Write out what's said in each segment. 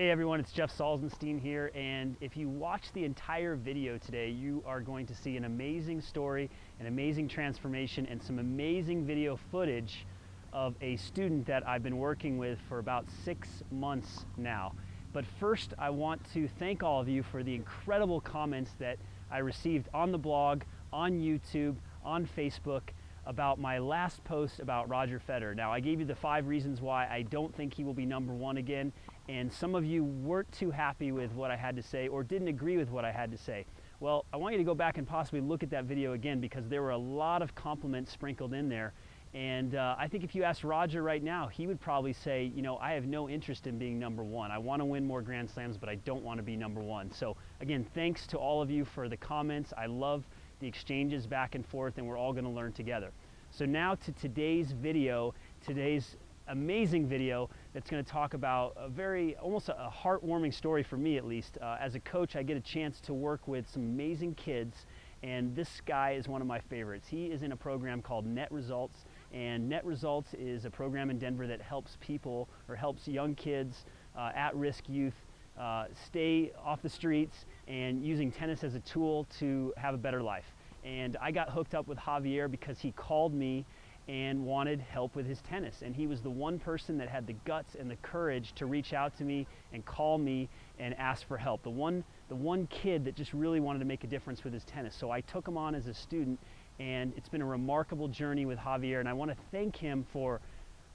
Hey everyone, it's Jeff Salzenstein here, and if you watch the entire video today, you are going to see an amazing story, an amazing transformation, and some amazing video footage of a student that I've been working with for about six months now. But first, I want to thank all of you for the incredible comments that I received on the blog, on YouTube, on Facebook, about my last post about Roger Federer. Now, I gave you the five reasons why I don't think he will be number one again, and some of you weren't too happy with what I had to say or didn't agree with what I had to say. Well, I want you to go back and possibly look at that video again because there were a lot of compliments sprinkled in there. And uh, I think if you ask Roger right now, he would probably say, you know, I have no interest in being number one. I want to win more Grand Slams, but I don't want to be number one. So again, thanks to all of you for the comments. I love the exchanges back and forth, and we're all going to learn together. So now to today's video, today's amazing video that's going to talk about a very, almost a heartwarming story for me at least. Uh, as a coach, I get a chance to work with some amazing kids, and this guy is one of my favorites. He is in a program called Net Results, and Net Results is a program in Denver that helps people or helps young kids, uh, at-risk youth, uh, stay off the streets and using tennis as a tool to have a better life. And I got hooked up with Javier because he called me and wanted help with his tennis. And he was the one person that had the guts and the courage to reach out to me and call me and ask for help. The one, the one kid that just really wanted to make a difference with his tennis. So I took him on as a student and it's been a remarkable journey with Javier and I want to thank him for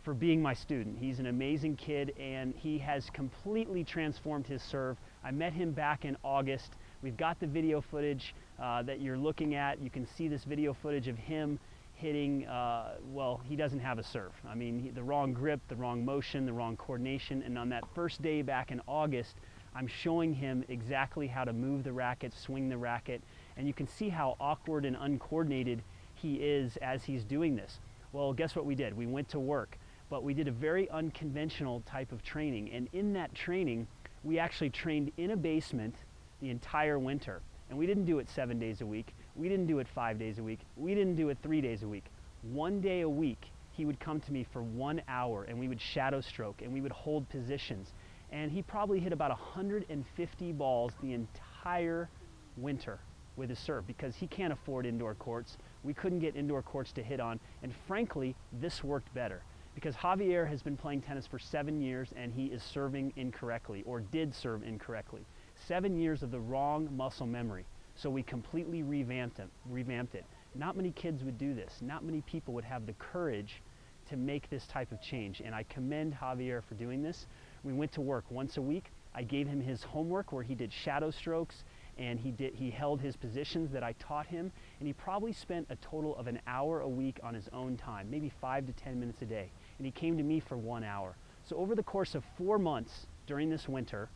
for being my student. He's an amazing kid and he has completely transformed his serve. I met him back in August. We've got the video footage uh, that you're looking at. You can see this video footage of him hitting, uh, well, he doesn't have a serve. I mean, he, the wrong grip, the wrong motion, the wrong coordination. And on that first day back in August, I'm showing him exactly how to move the racket, swing the racket, and you can see how awkward and uncoordinated he is as he's doing this. Well, guess what we did? We went to work, but we did a very unconventional type of training. And in that training, we actually trained in a basement the entire winter. And we didn't do it seven days a week. We didn't do it five days a week. We didn't do it three days a week. One day a week, he would come to me for one hour and we would shadow stroke and we would hold positions. And he probably hit about 150 balls the entire winter with his serve because he can't afford indoor courts. We couldn't get indoor courts to hit on. And frankly, this worked better because Javier has been playing tennis for seven years and he is serving incorrectly or did serve incorrectly. Seven years of the wrong muscle memory. So we completely revamped it, revamped it. Not many kids would do this. Not many people would have the courage to make this type of change. And I commend Javier for doing this. We went to work once a week. I gave him his homework where he did shadow strokes and he did he held his positions that I taught him and he probably spent a total of an hour a week on his own time, maybe 5 to 10 minutes a day. And he came to me for 1 hour. So over the course of 4 months during this winter,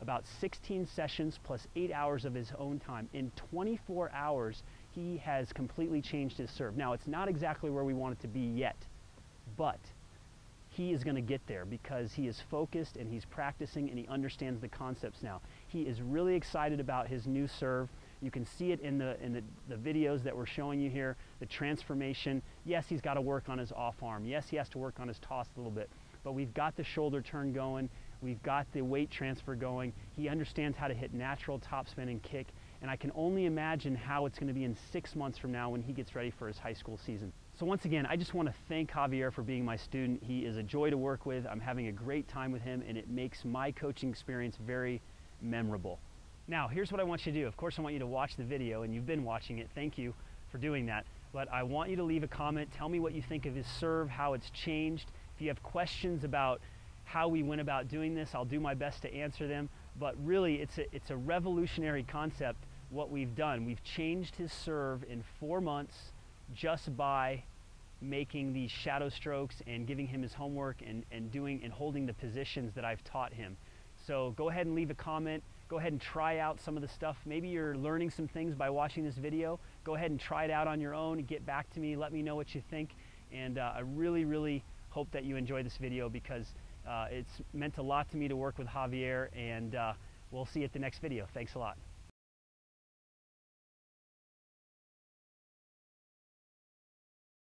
about 16 sessions plus eight hours of his own time. In 24 hours, he has completely changed his serve. Now, it's not exactly where we want it to be yet, but he is going to get there because he is focused and he's practicing and he understands the concepts now. He is really excited about his new serve. You can see it in the in the, the videos that we're showing you here, the transformation. Yes, he's got to work on his off arm. Yes, he has to work on his toss a little bit. But we've got the shoulder turn going. We've got the weight transfer going. He understands how to hit natural topspin and kick. And I can only imagine how it's going to be in six months from now when he gets ready for his high school season. So once again, I just want to thank Javier for being my student. He is a joy to work with. I'm having a great time with him and it makes my coaching experience very memorable. Now, here's what I want you to do. Of course, I want you to watch the video and you've been watching it. Thank you for doing that. But I want you to leave a comment. Tell me what you think of his serve, how it's changed. If you have questions about how we went about doing this. I'll do my best to answer them, but really it's a, it's a revolutionary concept what we've done. We've changed his serve in four months just by making these shadow strokes and giving him his homework and, and doing and holding the positions that I've taught him. So go ahead and leave a comment. Go ahead and try out some of the stuff. Maybe you're learning some things by watching this video. Go ahead and try it out on your own. Get back to me. Let me know what you think. And uh, I really, really hope that you enjoy this video because it's meant a lot to me to work with Javier, and uh, we'll see you at the next video. Thanks a lot.